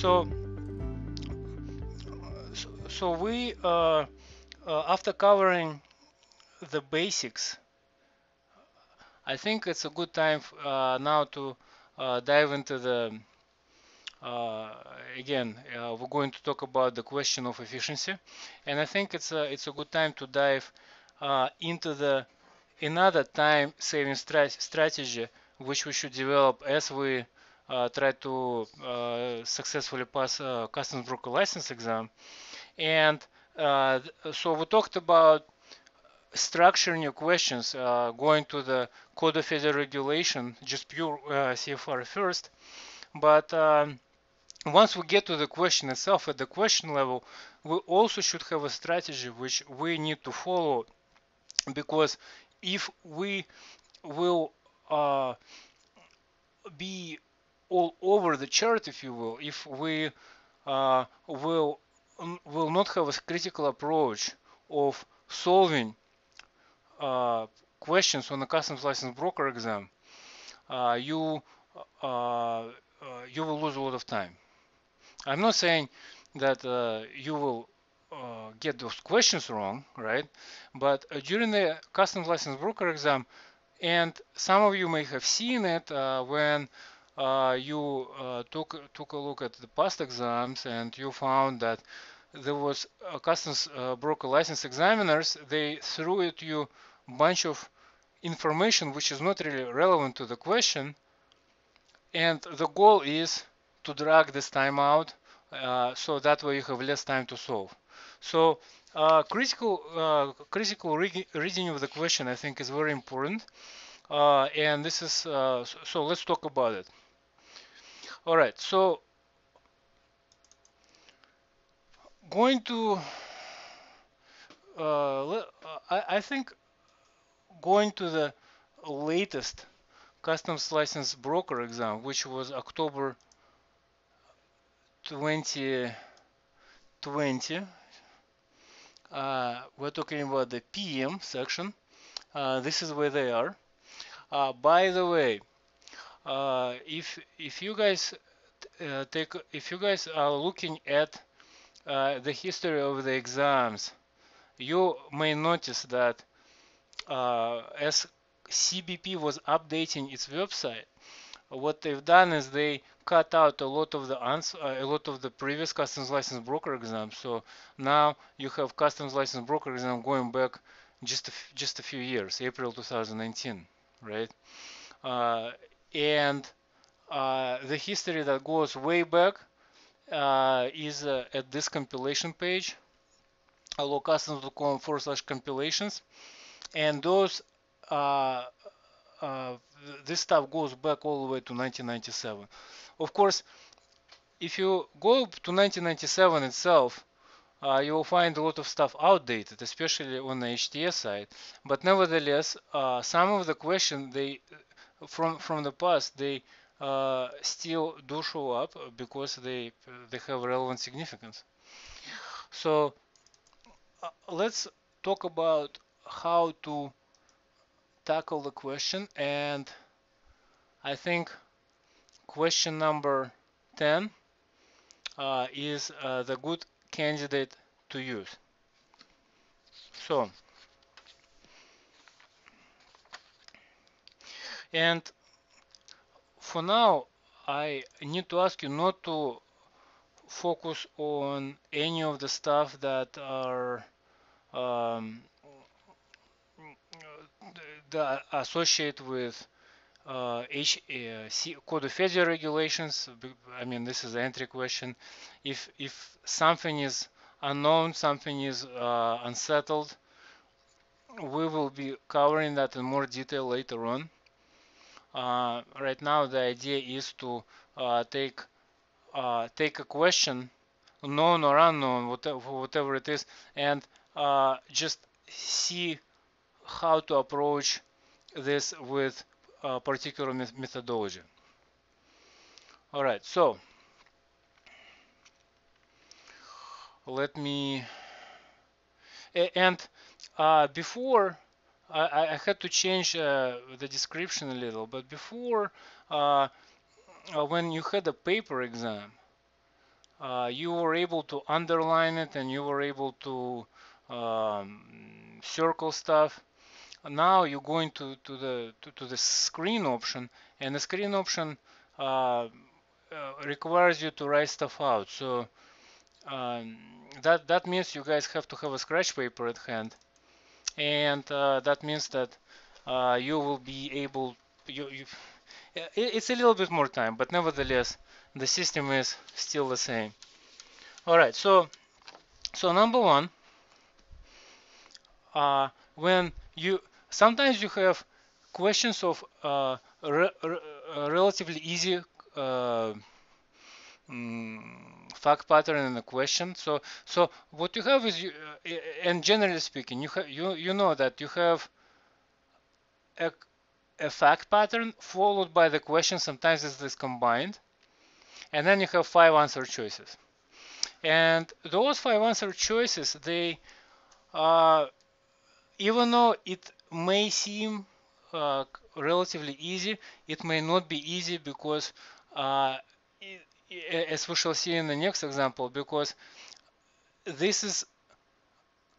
So so, we uh, uh, after covering the basics, I think it's a good time uh, now to uh, dive into the again we're going to talk about the question of efficiency, and I think it's a it's a good time to dive into the another time saving strat strategy which we should develop as we try to successfully pass uh, customs broker license exam. And so we talked about structuring your questions, going to the Code of Federal Regulation, just pure CFR first. But um, once we get to the question itself at the question level, we also should have a strategy which we need to follow because if we will uh, be all over the chart, if you will, if we uh, will will not have a critical approach of solving uh, questions on the customs license broker exam, uh, you uh, uh, you will lose a lot of time. I'm not saying that uh, you will get those questions wrong, right? But during the customs license broker exam, and some of you may have seen it when you uh, took took a look at the past exams and you found that there was customs uh, broker license examiners they threw at you a bunch of information which is not really relevant to the question and the goal is to drag this time out uh, so that way you have less time to solve so uh, critical uh, critical re reading of the question I think is very important. Uh, and this is uh, so let's talk about it. All right, so going to uh, I, I think going to the latest customs license broker exam, which was October 2020 uh, we're talking about the PM section. Uh, this is where they are. Uh, by the way, uh, if if you guys uh, take if you guys are looking at uh, the history of the exams, you may notice that as CBP was updating its website, what they've done is they cut out a lot of the answer, uh, a lot of the previous customs license broker exams. So now you have customs license broker exam going back just a just a few years, April 2019, right? And uh, the history that goes way back uh, is uh, at this compilation page, lawcustoms.com forward slash compilations, and those this stuff goes back all the way to 1997. Of course, if you go to 1997 itself, uh, you will find a lot of stuff outdated, especially on the HTS side. But nevertheless, uh, some of the questions they from from the past they uh, still do show up because they they have relevant significance. So uh, let's talk about how to tackle the question and I think question number 10 uh, is uh, the good candidate to use. So, and for now, I need to ask you not to focus on any of the stuff that are um, that with uh, H, uh, C, Code of regulations. I mean, this is an entry question. If if something is unknown, something is uh, unsettled, we will be covering that in more detail later on. Uh, right now, the idea is to uh, take uh, take a question, known or unknown, whatever, whatever it is, and just see how to approach this with a particular methodology. All right, so let me and uh, before I, I, had to change uh, the description a little but before uh, uh, when you had a paper exam, uh, you were able to underline it and you were able to um, circle stuff. Now you're going to, to the to, to the screen option, and the screen option uh, requires you to write stuff out. So um, that that means you guys have to have a scratch paper at hand, and uh, that means that uh, you will be able you, you it's a little bit more time, but nevertheless the system is still the same. All right, so so number one, uh, when you sometimes you have questions of uh, re re relatively easy uh, mm, fact pattern and a question. So so what you have is you, uh, and generally speaking, you have you you know that you have a a fact pattern followed by the question. Sometimes it's this combined, and then you have five answer choices. And those five answer choices, they, uh, even though it may seem uh, relatively easy, it may not be easy because, uh, as we shall see in the next example, because this is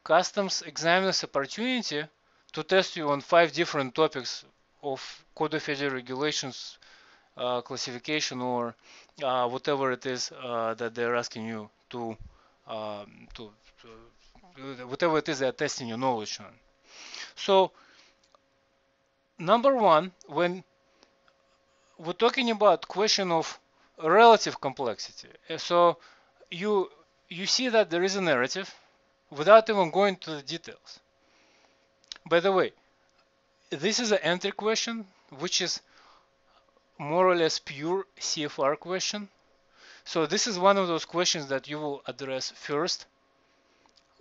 customs examiner's opportunity to test you on five different topics of Code of Federal Regulations uh, classification or uh, whatever it is uh, that they're asking you to, um, to, to, whatever it is they're testing your knowledge on. So number one, when we're talking about question of relative complexity, so you you see that there is a narrative without even going to the details. By the way, this is an entry question, which is more or less pure CFR question. So this is one of those questions that you will address first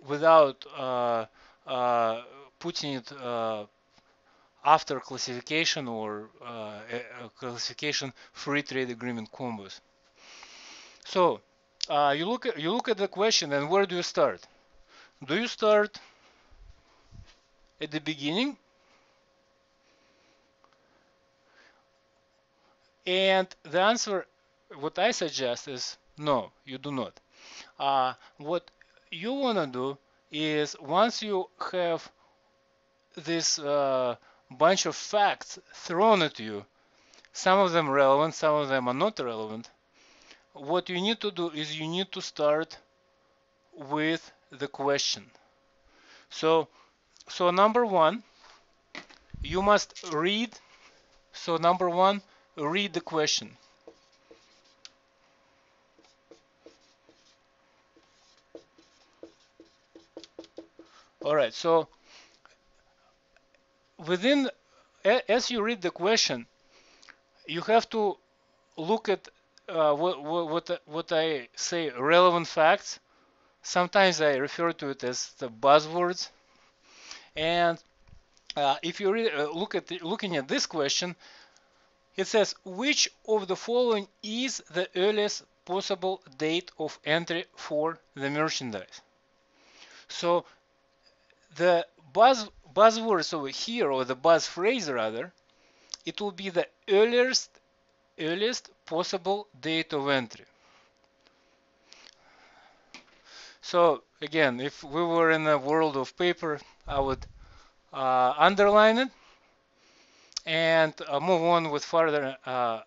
without uh, uh, putting it uh, after classification or uh, classification free trade agreement combos. So uh, you look at you look at the question and where do you start? Do you start at the beginning And the answer, what I suggest is no, you do not. Uh, what you want to do is once you have this uh, bunch of facts thrown at you, some of them relevant, some of them are not relevant, what you need to do is you need to start with the question. So, so number one, you must read. So number one, read the question. All right, so within, as you read the question, you have to look at uh, what, what, what I say relevant facts. Sometimes I refer to it as the buzzwords. And uh, if you read, uh, look at the, looking at this question, it says, which of the following is the earliest possible date of entry for the merchandise? So the buzz buzzwords over here, or the buzz phrase rather, it will be the earliest earliest possible date of entry. So again, if we were in a world of paper, I would uh, underline it and uh, move on with further uh,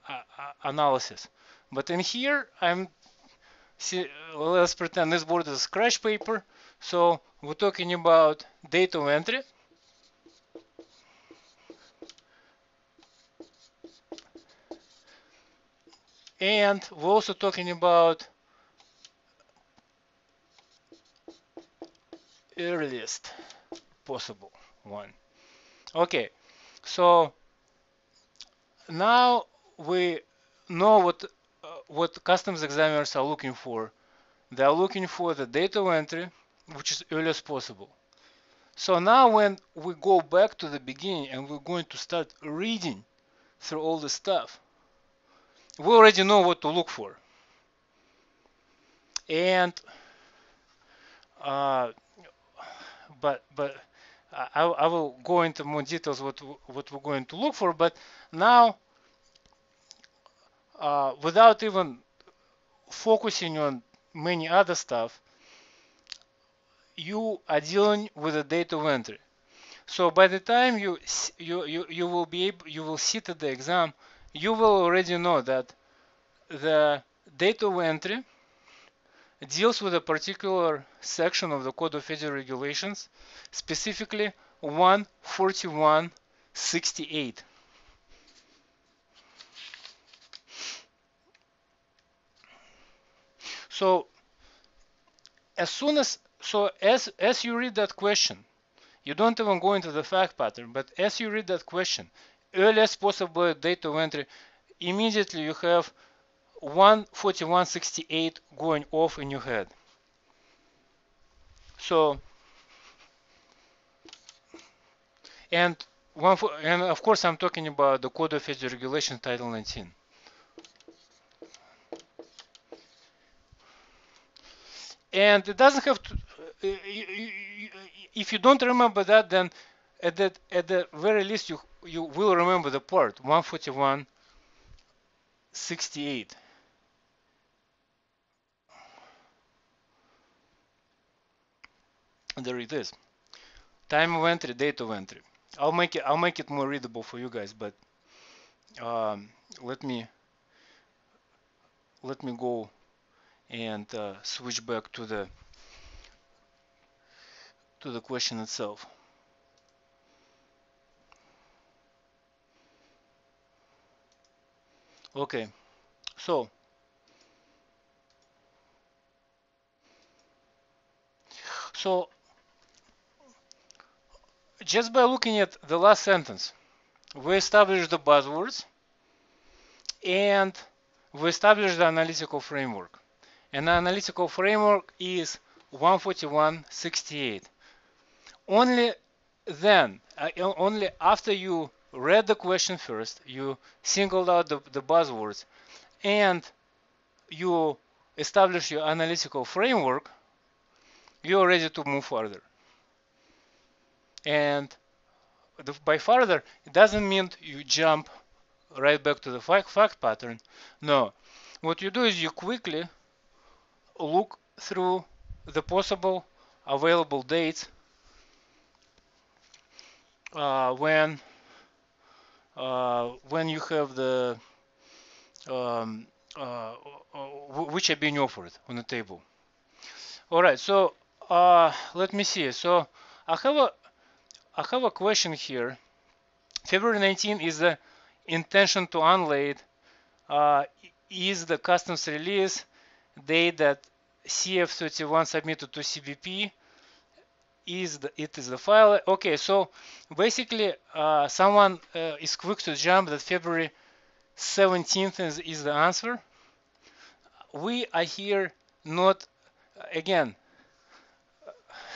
analysis. But in here, I'm see, let's pretend this board is scratch paper. So we're talking about date of entry. And we're also talking about earliest possible one. Okay, so now we know what uh, what customs examiners are looking for. They are looking for the date of entry, which is earliest possible. So now when we go back to the beginning and we're going to start reading through all the stuff, we already know what to look for. And uh, but but I, I will go into more details what what we're going to look for. But now uh, without even focusing on many other stuff, you are dealing with a date of entry. So by the time you you you, you will be able, you will sit at the exam, you will already know that the date of entry deals with a particular section of the Code of Federal Regulations, specifically 141.68. So as soon as so as as you read that question, you don't even go into the fact pattern, but as you read that question, earliest possible date of entry, immediately you have 141.68 going off in your head. So, and one for, and of course I'm talking about the Code of Federal Regulation Title 19. And it doesn't have if you don't remember that, then at the, at the very least you, you will remember the part 141.68. there it is time of entry date of entry I'll make it I'll make it more readable for you guys but um, let me let me go and uh, switch back to the to the question itself okay so so just by looking at the last sentence, we establish the buzzwords and we establish the analytical framework. And the analytical framework is 141.68. Only then, uh, only after you read the question first, you singled out the, the buzzwords, and you establish your analytical framework, you're ready to move further. And the, by further, it doesn't mean you jump right back to the fact, fact pattern. No. What you do is you quickly look through the possible available dates uh, when uh, when you have the um, uh, which are being offered on the table. All right, so uh, let me see. So I have a I have a question here. February 19 is the intention to unload. Uh, is the customs release date that CF31 submitted to CBP? Is the, it is the file? Okay, so basically, uh, someone uh, is quick to jump that February 17th is, is the answer. We are here not again.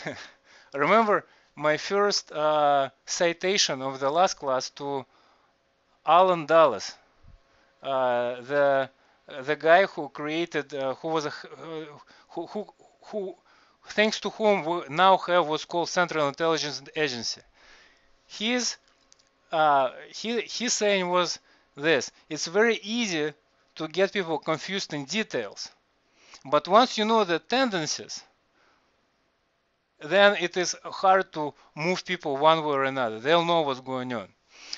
remember my first uh, citation of the last class to Allen Dulles, uh, the the guy who created, uh, who was a, who, who who thanks to whom we now have what's called Central Intelligence Agency. His uh, he his saying was this: it's very easy to get people confused in details, but once you know the tendencies then it is hard to move people one way or another. They'll know what's going on.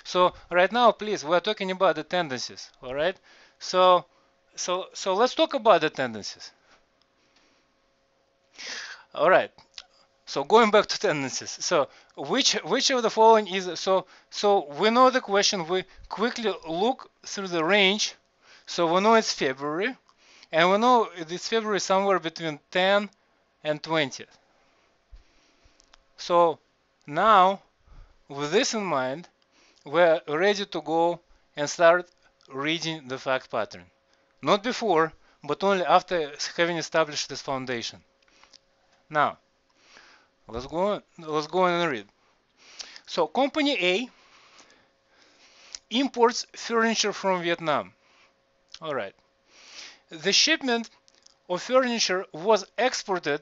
So right now, please, we're talking about the tendencies, all right? So, so, so let's talk about the tendencies. All right. So going back to tendencies. So which which of the following is so so we know the question. We quickly look through the range. So we know it's February, and we know it's February somewhere between 10 and 20. So now, with this in mind, we're ready to go and start reading the fact pattern. Not before, but only after having established this foundation. Now, let's go, let's go and read. So, company A imports furniture from Vietnam. All right. The shipment of furniture was exported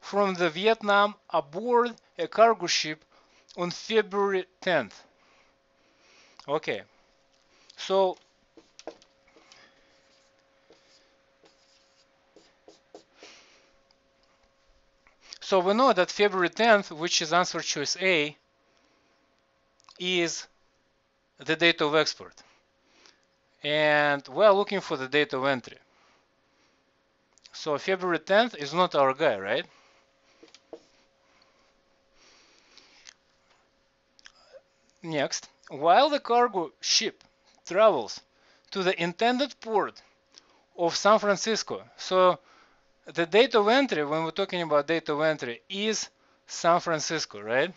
from the Vietnam aboard a cargo ship on February 10th. Okay, so So we know that February 10th, which is answer choice A, is the date of export. And we're looking for the date of entry. So February 10th is not our guy, right? Next, while the cargo ship travels to the intended port of San Francisco, so the date of entry, when we're talking about date of entry, is San Francisco, right?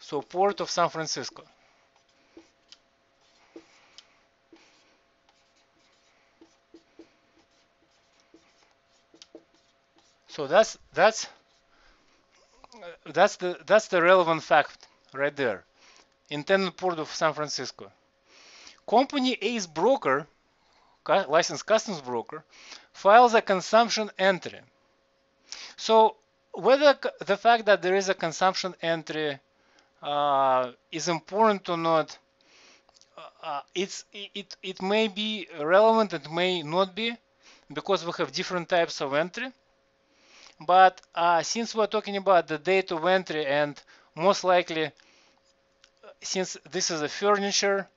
So port of San Francisco. So that's that's that's the that's the relevant fact right there. Intended port of San Francisco. Company A's broker, licensed customs broker, files a consumption entry. So whether the fact that there is a consumption entry uh, is important or not, uh, it's it it may be relevant, it may not be, because we have different types of entry. But uh, since we're talking about the date of entry and most likely since this is a furniture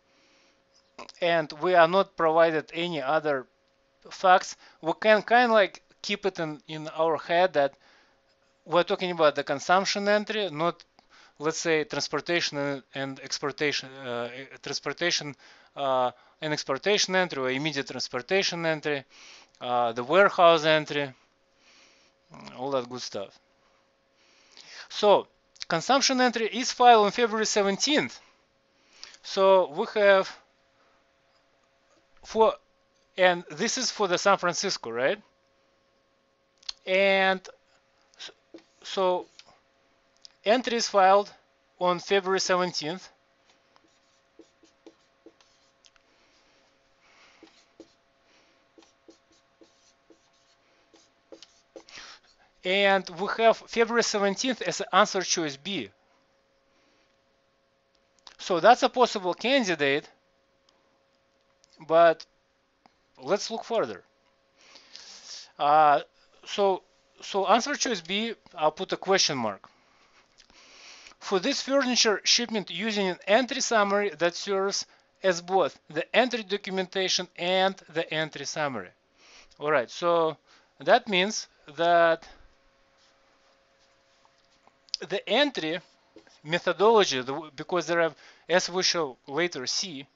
and we are not provided any other facts, we can kind of like keep it in, in our head that we're talking about the consumption entry, not let's say transportation and exportation, uh, transportation uh, and exportation entry or immediate transportation entry, uh, the warehouse entry, all that good stuff. So consumption entry is filed on February 17th. So we have for and this is for the San Francisco, right? And so entry is filed on February 17th. and we have February 17th as answer choice B. So that's a possible candidate, but let's look further. Uh, so, so answer choice B, I'll put a question mark. For this furniture shipment using an entry summary that serves as both the entry documentation and the entry summary. All right, so that means that the entry methodology, because there are, as we shall later see,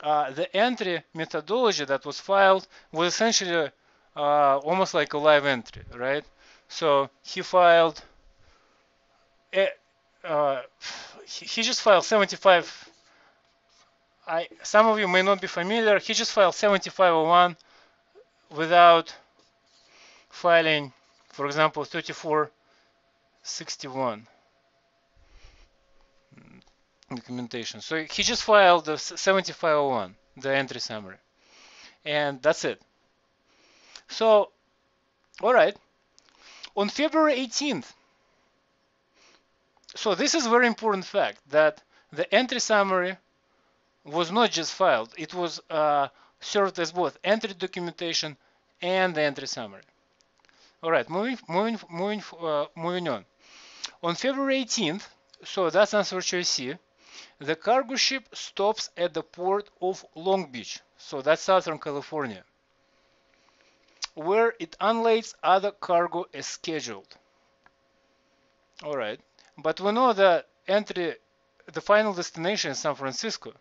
uh, the entry methodology that was filed was essentially uh, almost like a live entry, right? So he filed, a, uh, he, just filed 75. I some of you may not be familiar. He just filed 7501 without filing, for example, 34 61 documentation. So he just filed the 7501, the entry summary. And that's it. So, all right. On February 18th, so this is very important fact that the entry summary was not just filed, it was uh, served as both entry documentation and the entry summary. All right, moving, moving, moving, uh, moving on. On February 18th, so that's answer choice C, the cargo ship stops at the port of Long Beach, so that's Southern California, where it unloads other cargo as scheduled. All right, but we know the entry, the final destination is San Francisco.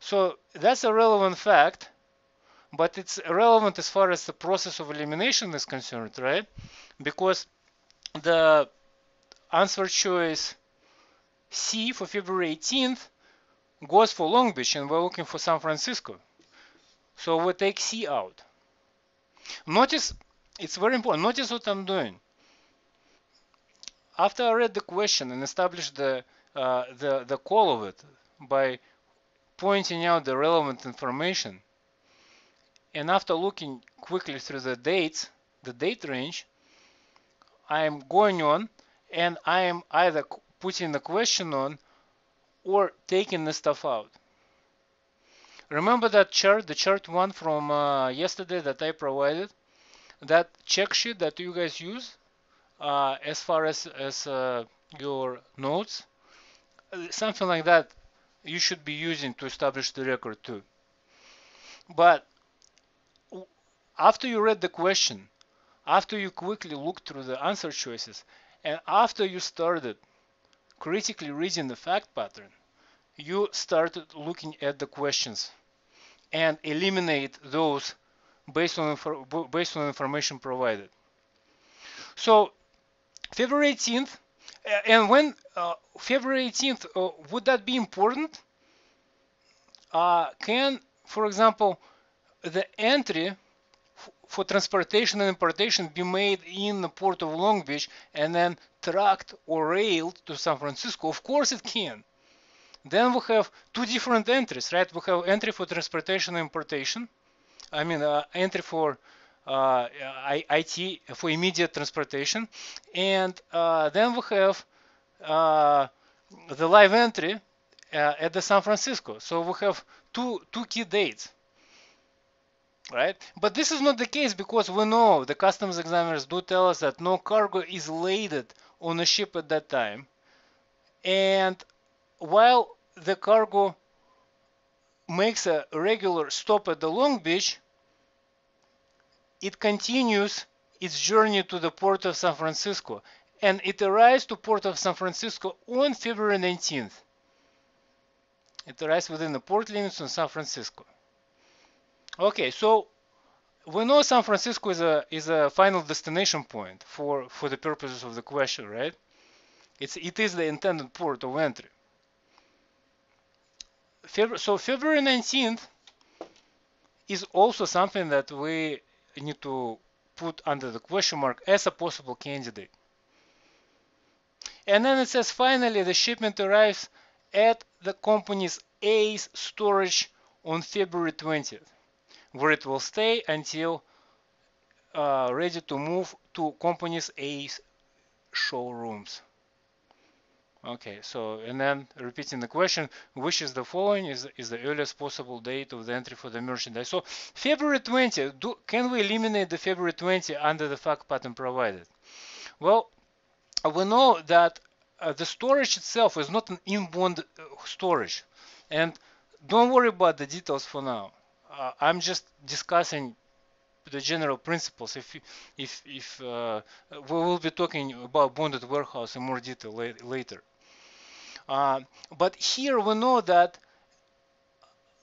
So that's a relevant fact, but it's relevant as far as the process of elimination is concerned, right? Because the answer choice C for February 18th goes for Long Beach and we're looking for San Francisco. So we take C out. Notice, it's very important, notice what I'm doing. After I read the question and established the, uh, the, the call of it by pointing out the relevant information, and after looking quickly through the dates, the date range, I'm going on and I am either putting the question on or taking the stuff out. Remember that chart, the chart one from uh, yesterday that I provided? That check sheet that you guys use uh, as far as as uh, your notes, something like that you should be using to establish the record too. But after you read the question, after you quickly look through the answer choices, and after you started critically reading the fact pattern, you started looking at the questions and eliminate those based on based on information provided. So February 18th, and when uh, February 18th, uh, would that be important? Uh, can, for example, the entry for transportation and importation be made in the port of Long Beach and then trucked or railed to San Francisco? Of course it can. Then we have two different entries, right? We have entry for transportation and importation. I mean, uh, entry for uh, IT for immediate transportation. And uh, then we have uh, the live entry uh, at the San Francisco. So we have two, two key dates right? But this is not the case because we know the customs examiners do tell us that no cargo is loaded on a ship at that time. And while the cargo makes a regular stop at the Long Beach, it continues its journey to the port of San Francisco and it arrives to port of San Francisco on February 19th. It arrives within the port limits on San Francisco. Okay, so we know San Francisco is a is a final destination point for for the purposes of the question, right? It's it is the intended port of entry. February, so February 19th is also something that we need to put under the question mark as a possible candidate. And then it says finally the shipment arrives at the company's A's storage on February 20th, where it will stay until uh, ready to move to company's A's showrooms. Okay, so and then repeating the question, which is the following is is the earliest possible date of the entry for the merchandise. So February 20, do, can we eliminate the February 20 under the fact pattern provided? Well, we know that uh, the storage itself is not an inbound uh, storage, and don't worry about the details for now. Uh, I'm just discussing the general principles. If if if uh, we will be talking about bonded warehouse in more detail la later. Uh, but here we know that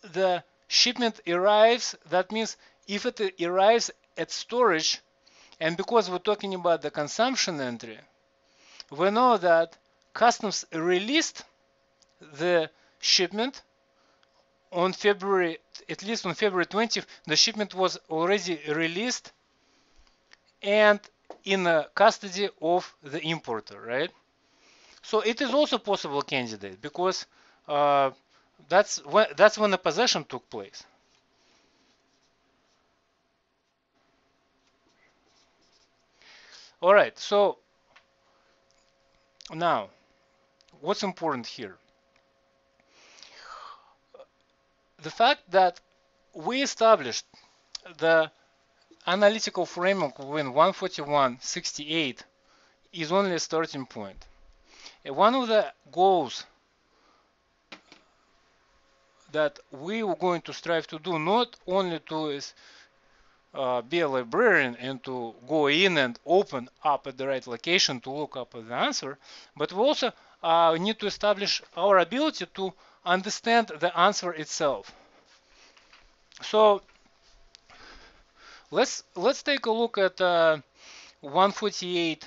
the shipment arrives. That means if it arrives at storage, and because we're talking about the consumption entry, we know that customs released the shipment on February, at least on February 20th, the shipment was already released and in the custody of the importer, right? So it is also possible candidate because uh, that's when that's when the possession took place. All right, so now what's important here? The fact that we established the analytical framework within 141.68 is only a starting point. One of the goals that we were going to strive to do not only to is, uh, be a librarian and to go in and open up at the right location to look up at the answer, but we also uh, need to establish our ability to understand the answer itself. So let's let's take a look at uh, 148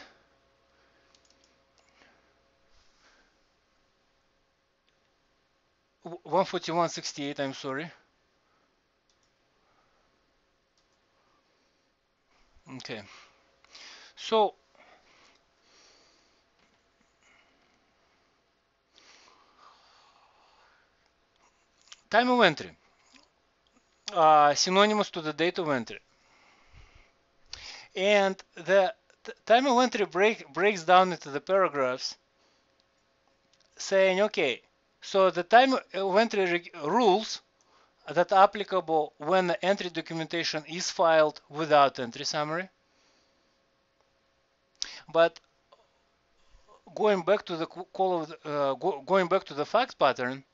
141.68 I'm sorry. Okay. So Time of entry. Uh, synonymous to the date of entry. And the time of entry break, breaks down into the paragraphs saying, okay, so the time of entry rules that are applicable when the entry documentation is filed without entry summary But going back to the call of the, uh, go, going back to the fact pattern,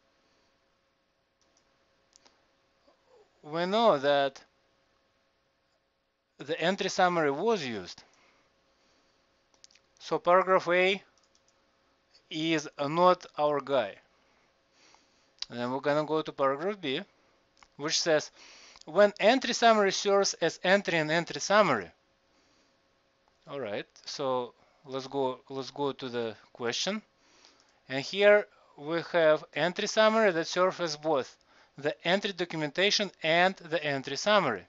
we know that the entry summary was used. So paragraph A is not our guy. And then we're gonna go to paragraph B, which says when entry summary serves as entry and entry summary. All right, so let's go let's go to the question. And here we have entry summary that serves as both the entry documentation and the entry summary.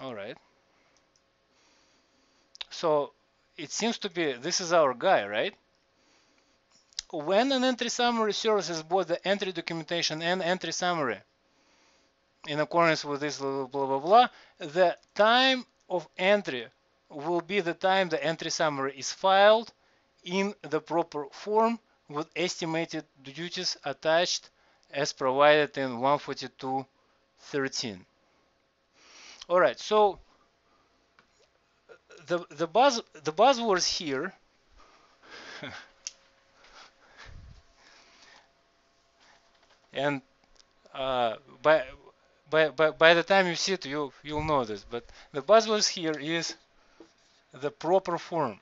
All right. So it seems to be this is our guy, right? When an entry summary serves as both the entry documentation and entry summary, in accordance with this blah blah blah, blah the time of entry will be the time the entry summary is filed in the proper form with estimated duties attached as provided in 142.13. All right, so the the buzz the buzzwords here and uh, by by, by, by the time you see it, you, you'll know this. But the buzzwords here is the proper form.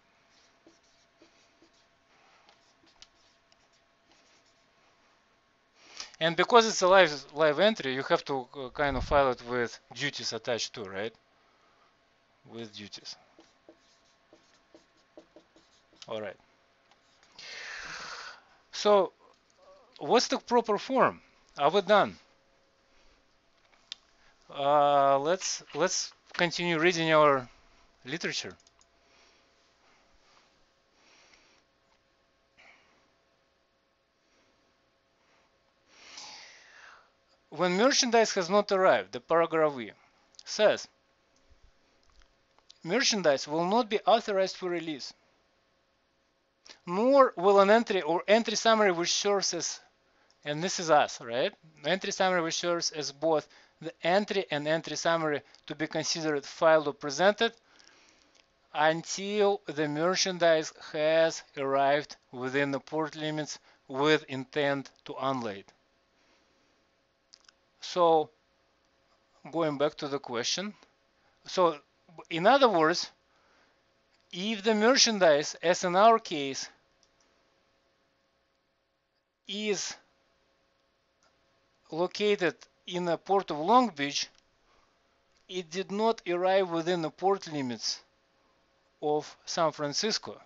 And because it's a live, live entry, you have to uh, kind of file it with duties attached to, right? With duties. All right. So what's the proper form? Are we done? Uh, let's let's continue reading our literature. When merchandise has not arrived, the paragraph E says merchandise will not be authorized for release, nor will an entry or entry summary which serves as, and this is us, right? Entry summary which serves as both the entry and entry summary to be considered filed or presented until the merchandise has arrived within the port limits with intent to unload. So going back to the question, so in other words, if the merchandise, as in our case, is located in the port of Long Beach, it did not arrive within the port limits of San Francisco,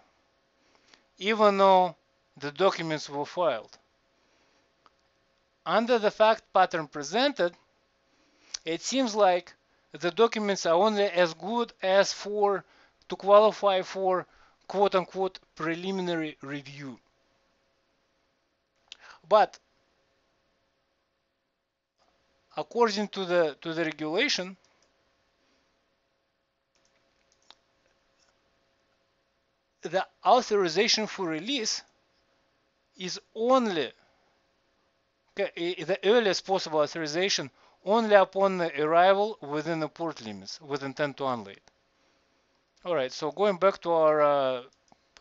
even though the documents were filed. Under the fact pattern presented, it seems like the documents are only as good as for to qualify for quote unquote preliminary review. But according to the to the regulation the authorization for release is only the earliest possible authorization only upon the arrival within the port limits with intent to unload. All right, so going back to our uh,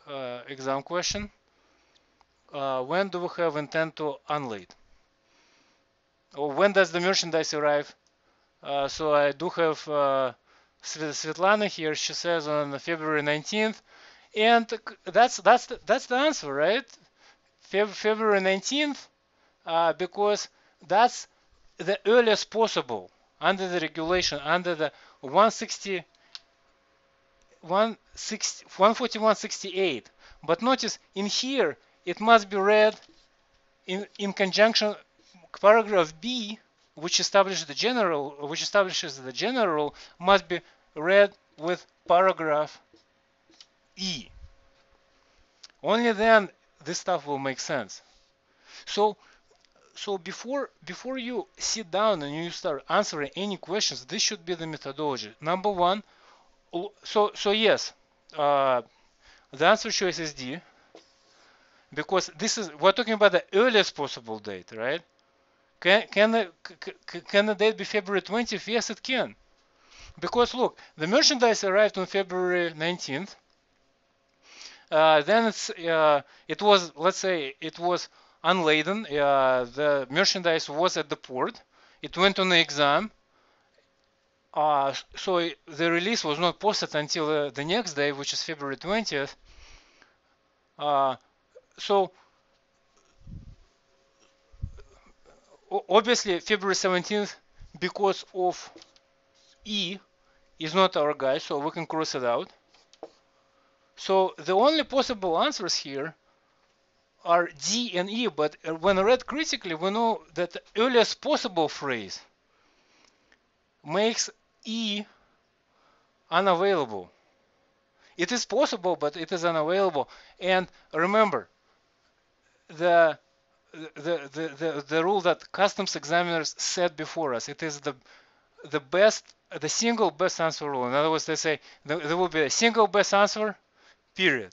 uh, exam question, uh, when do we have intent to unload? or when does the merchandise arrive? Uh, so I do have uh, Svetlana here. She says on February 19th, and that's that's the, that's the answer, right? Feb February 19th, uh, because that's the earliest possible under the regulation under the 160 141.68. But notice in here it must be read in in conjunction paragraph B, which establishes the general, which establishes the general, must be read with paragraph E. Only then this stuff will make sense. So, so before before you sit down and you start answering any questions, this should be the methodology. Number one, so so yes, uh, the answer choice is D because this is we're talking about the earliest possible date, right? Can, can, the, can the date be February 20th? Yes, it can. Because look, the merchandise arrived on February 19th. uh, then it's uh, it was let's say it was unladen. Uh, the merchandise was at the port. It went on the exam. Uh, so the release was not posted until uh, the next day, which is February 20th. Uh, so obviously February 17th, because of E is not our guy, so we can cross it out. So the only possible answers here are D and E, but when read critically, we know that the earliest possible phrase makes E unavailable. It is possible, but it is unavailable. And remember, the the, the, the, the rule that customs examiners set before us, it is the the best, the single best answer rule. In other words, they say there will be a single best answer, period.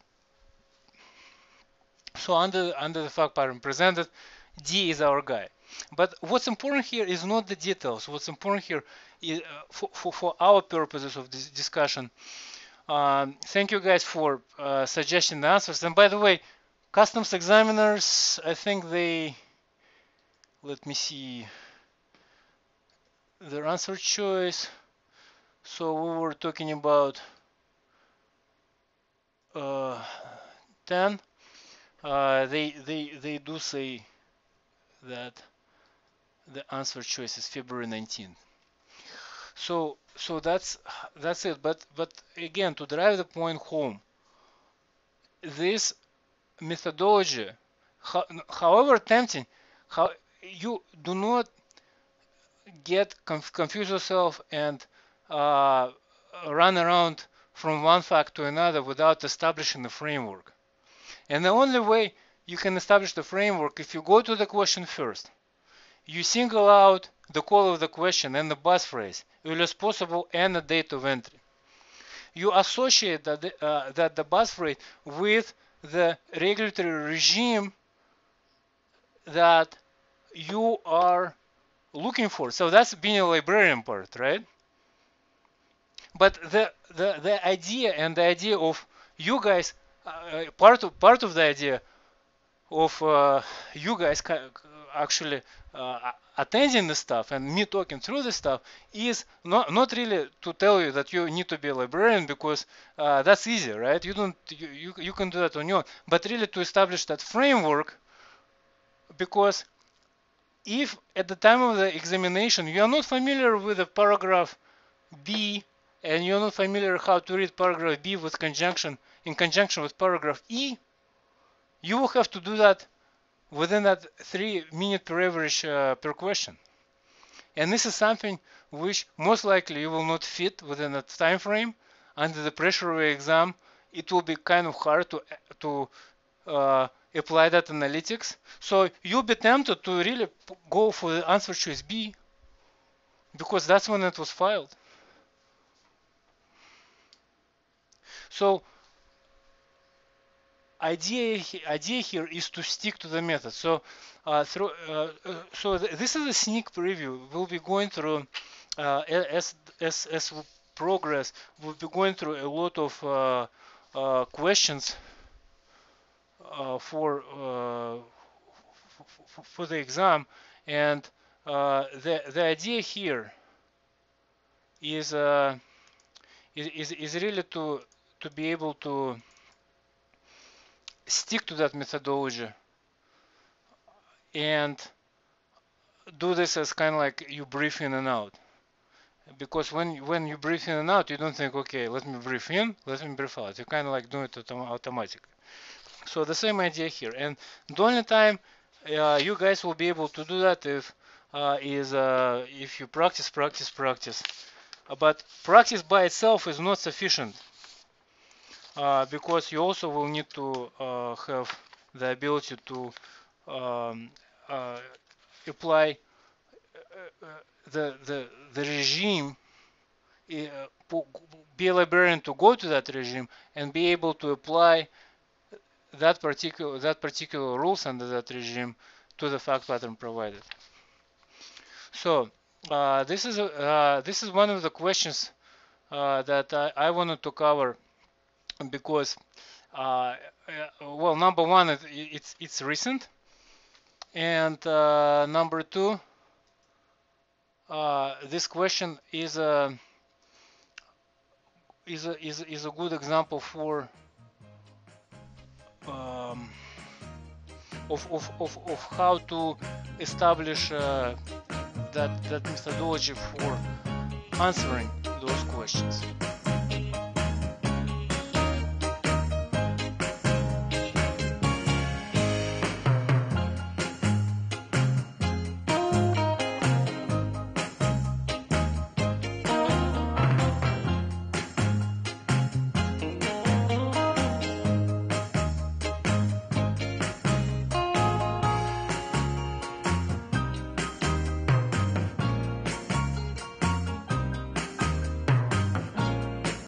So under under the fact pattern presented, D is our guy. But what's important here is not the details. What's important here is, uh, for, for, for our purposes of this discussion. Um, thank you guys for uh, suggesting the answers. And by the way, customs examiners, I think they, let me see, their answer choice. So we were talking about uh, 10 uh, they they they do say that the answer choice is February 19th. So so that's that's it. But but again, to drive the point home, this methodology, how, however tempting, how you do not get conf confuse yourself and uh, run around from one fact to another without establishing the framework. And the only way you can establish the framework if you go to the question first. You single out the call of the question and the buzz phrase, earliest possible and the date of entry. You associate that the, uh, that the buzz phrase with the regulatory regime that you are looking for. So that's being a librarian part, right? But the, the, the idea and the idea of you guys uh, part of part of the idea of uh, you guys actually uh, attending the stuff and me talking through the stuff is not not really to tell you that you need to be a librarian because uh, that's easy right? You don't you, you, you can do that on your own. But really to establish that framework because if at the time of the examination you are not familiar with the paragraph B and you're not familiar how to read paragraph B with conjunction in conjunction with paragraph E, you will have to do that within that three minute per average uh, per question. And this is something which most likely you will not fit within that time frame. Under the pressure of the exam, it will be kind of hard to to uh, apply that analytics. So you'll be tempted to really go for the answer choice B because that's when it was filed. So idea idea here is to stick to the method. So uh, through uh, uh so th this is a sneak preview. We'll be going through uh, as as as we progress. We'll be going through a lot of uh, uh, questions for, for the exam, and the the idea here is is is really to to be able to stick to that methodology and do this as kind of like you breathe in and out. Because when when you breathe in and out you don't think okay let me breathe in let me breathe out. You kind of like do it autom automatically so the same idea here. And the only time uh, you guys will be able to do that if uh, is uh, if you practice practice practice. But practice by itself is not sufficient uh, because you also will need to uh, have the ability to um, uh, apply the, the, the regime be a librarian to go to that regime and be able to apply that particular that particular rules under that regime to the fact pattern provided. So uh, this is uh, this is one of the questions uh, that I, I, wanted to cover because uh, well, number one, it, it's it's recent, and uh, number two, uh, this question is a is a is is a good example for um, of, of, of, of how to establish uh, that that methodology for answering those questions.